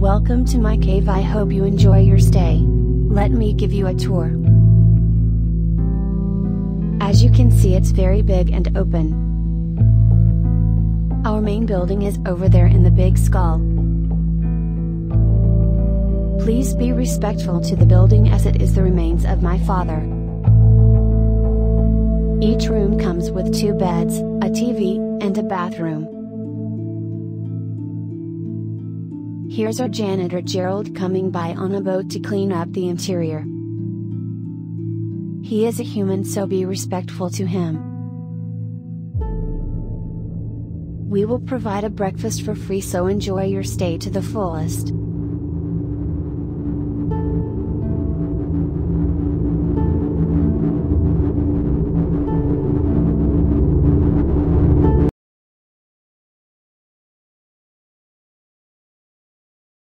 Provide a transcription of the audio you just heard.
Welcome to my cave I hope you enjoy your stay. Let me give you a tour. As you can see it's very big and open. Our main building is over there in the big skull. Please be respectful to the building as it is the remains of my father. Each room comes with two beds, a TV, and a bathroom. Here's our janitor Gerald coming by on a boat to clean up the interior. He is a human so be respectful to him. We will provide a breakfast for free so enjoy your stay to the fullest.